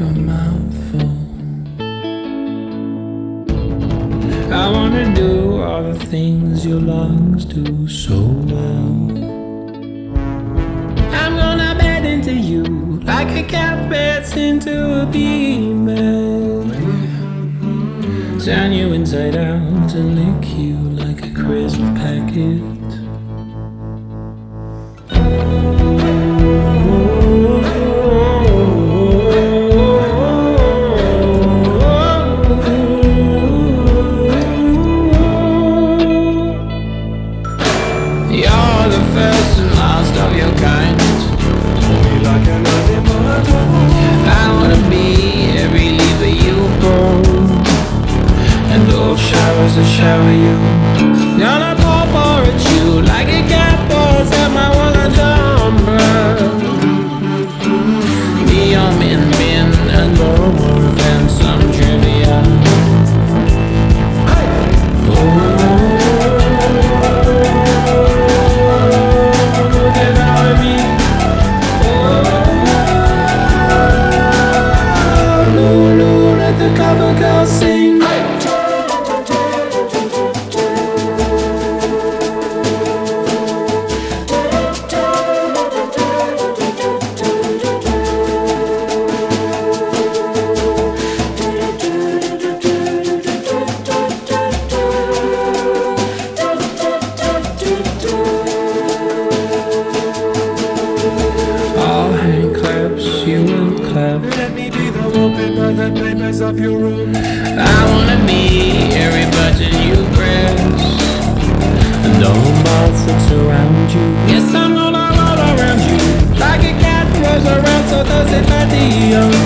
your. I wanna do all the things your lungs do so well. I'm gonna bed into you like a cat beds into a female. Turn you inside out and lick you like a crisp packet. Little showers to shower you. Gonna pour, pour at you like a cat gathers at my wallet. Papers up your room. I wanna be every button you press, and the whole mouth that surround you. Yes, I'm gonna roll around you like a cat rolls around, so does it Dios.